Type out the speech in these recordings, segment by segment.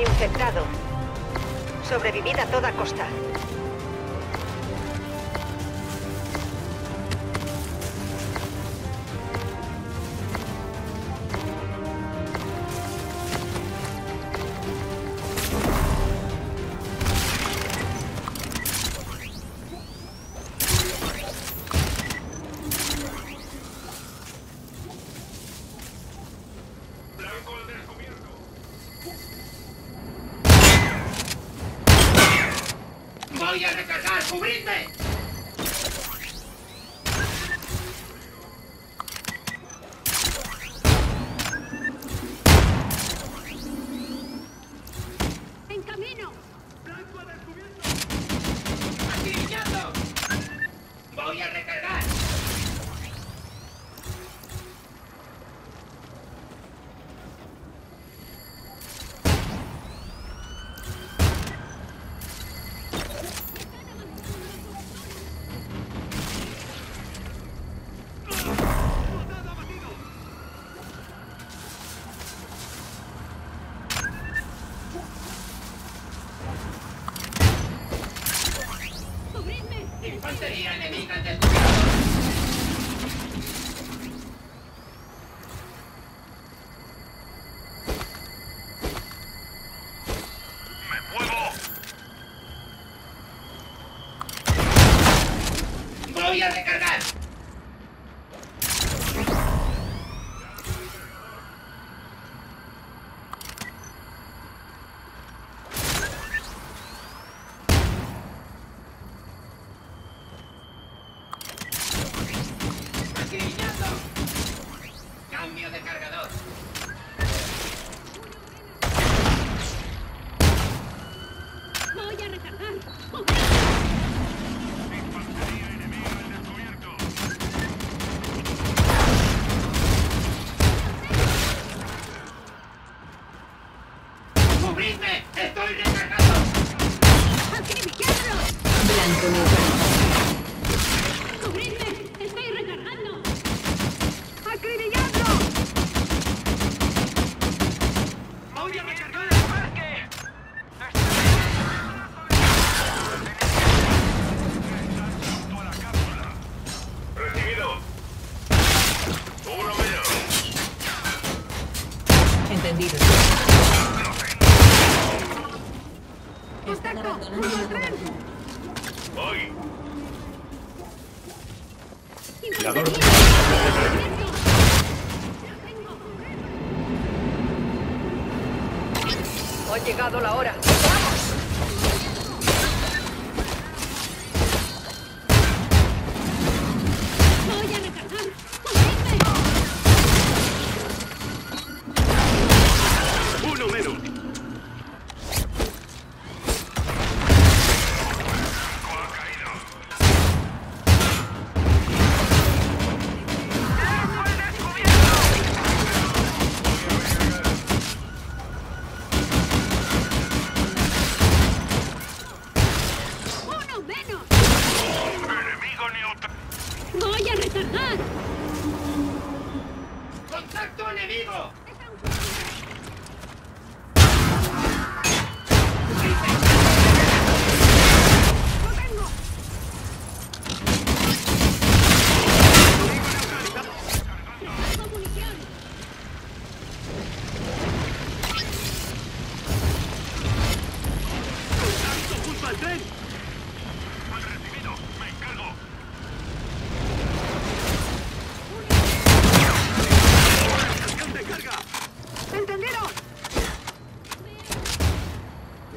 Infectado. Sobrevivid a toda costa. ¡Voy a recargar! ¡Cubridme! ¡Infantería enemiga descubierta! Entendido. Están abandonando la tren. Ha llegado la hora. ¡Contacto enemigo!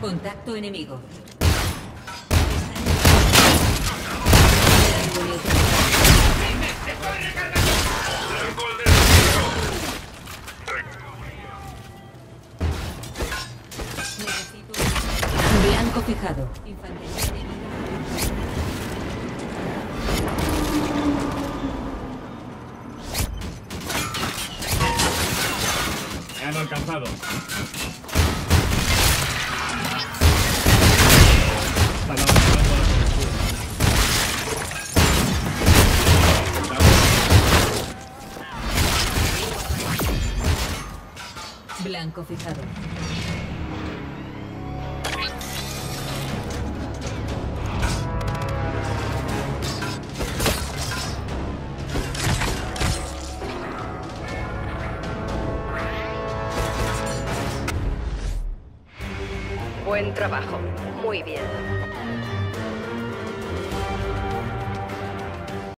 Contacto enemigo. Blanco fijado. Infantería. Me han alcanzado. Blanco. Buen trabajo. Muy bien.